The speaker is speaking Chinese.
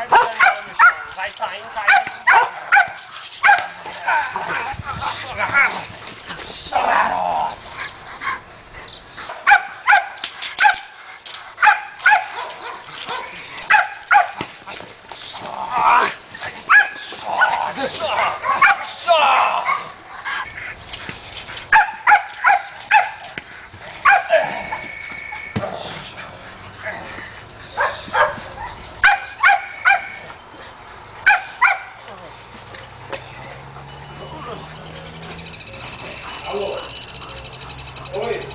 Ah! Allora, poi